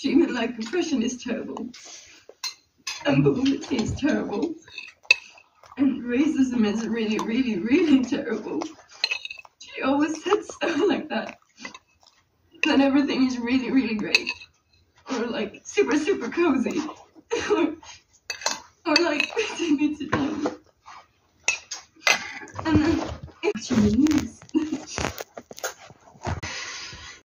Human like oppression is terrible. And is terrible. And racism is really, really, really terrible. She always said stuff like that. That everything is really, really great. Or like super, super cozy. or, or like bitsy tiny. And then if she means